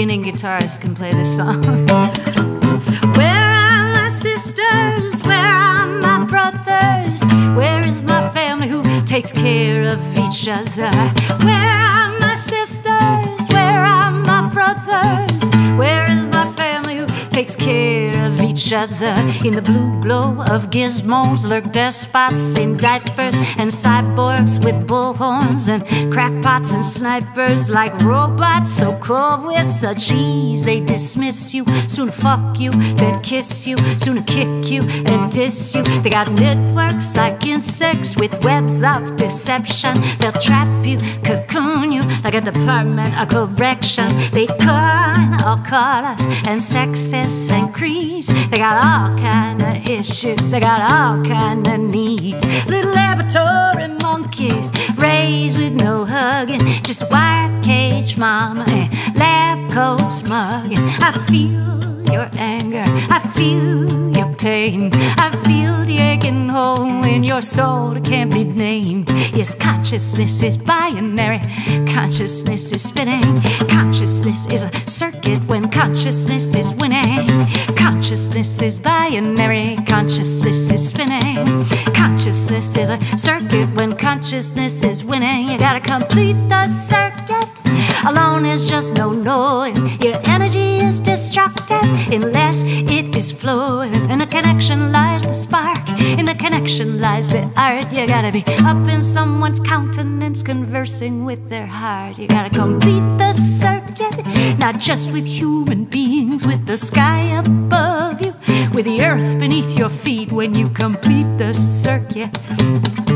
artist can play this song. Where are my sisters? Where are my brothers? Where is my family who takes care of each other? Where are my sisters? Where are my brothers? Where is my family who takes care each other? In the blue glow of gizmos lurk despots in diapers and cyborgs with bullhorns and crackpots and snipers like robots. So cold with such ease they dismiss you soon fuck you then kiss you soon kick you and diss you. They got networks like insects with webs of deception. They'll trap you cocoon you like a department of corrections. They con all colors and sexes and creeds. They got all kind of issues they got all kind of needs. Little laboratory monkeys raised with no hugging. Just wire cage mama and lab coat smug i feel your anger i feel pain i feel the aching hole in your soul that can't be named. Yes consciousness is binary. Consciousness is spinning. Consciousness is a circuit when consciousness is winning. Consciousness is binary. Consciousness is spinning. Consciousness is a circuit when consciousness is winning. You gotta complete the circuit. Alone is just no knowing your energy destructive unless it is flowing. In the connection lies the spark. In the connection lies the art. You gotta be up in someone's countenance conversing with their heart. You gotta complete the circuit not just with human beings with the sky above you with the earth beneath your feet when you complete the circuit.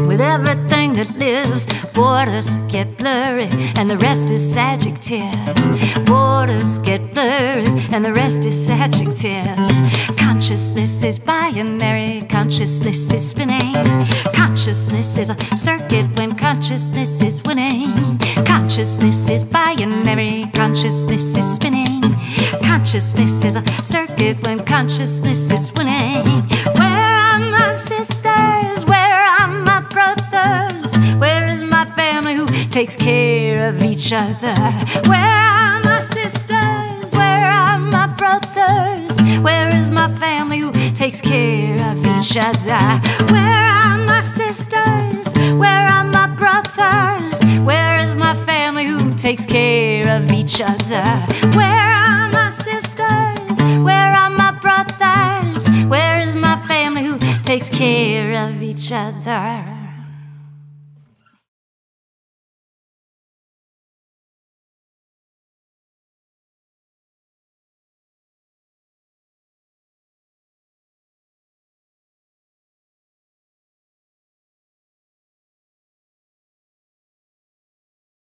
With everything that lives borders get blurry and the rest is adjectives. Borders get blurry and the rest is adjectives. Consciousness is binary consciousness is spinning. Consciousness is a circuit when consciousness is winning. Consciousness is binary consciousness is spinning. Consciousness is a circuit when consciousness is winning. Where are my sisters? Where are my brothers? Where is my family who takes care of each other? Where are my sisters? Where are my brothers? Where is my family who takes care of each other? Where are my sisters? Where are my brothers? Where is my family who takes care of each other? Where takes care of each other